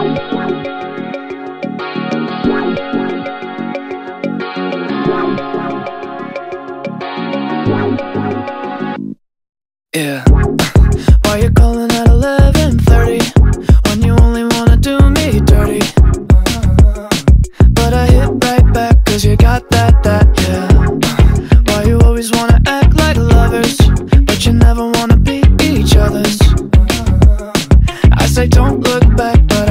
Yeah. Why you calling at 11:30 when you only wanna do me dirty? But I hit right back 'cause you got that that yeah. Why you always wanna act like lovers, but you never wanna be each other's? I say don't look back, but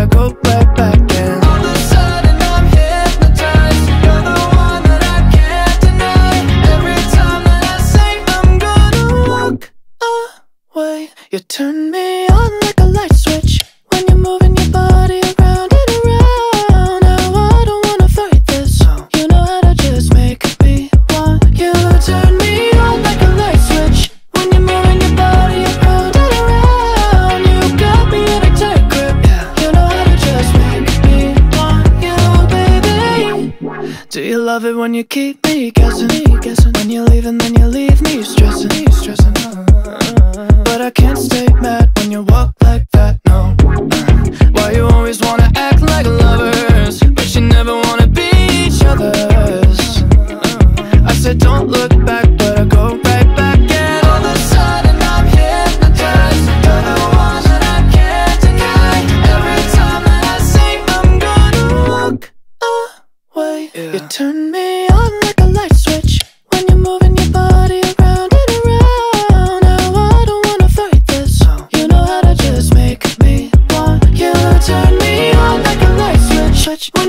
you turn me on like a light switch when you're moving your body around and around. Now I don't wanna fight this. You know how to just make me want you. Turn me on like a light switch when you're moving your body around and around. You got me in a tight grip. You know how to just make me want you, baby. Do you love it when you keep me guessing? When you leave and then you leave me stressing, stressing. But I can't stay mad when you walk like that. No. Why you always wanna act like lovers, but you never wanna be each other's? I said don't look back, but I go right back. And all of a sudden I'm hypnotized. You're the one that I can't deny. Every time that I say I'm gonna walk away, you turn me switch,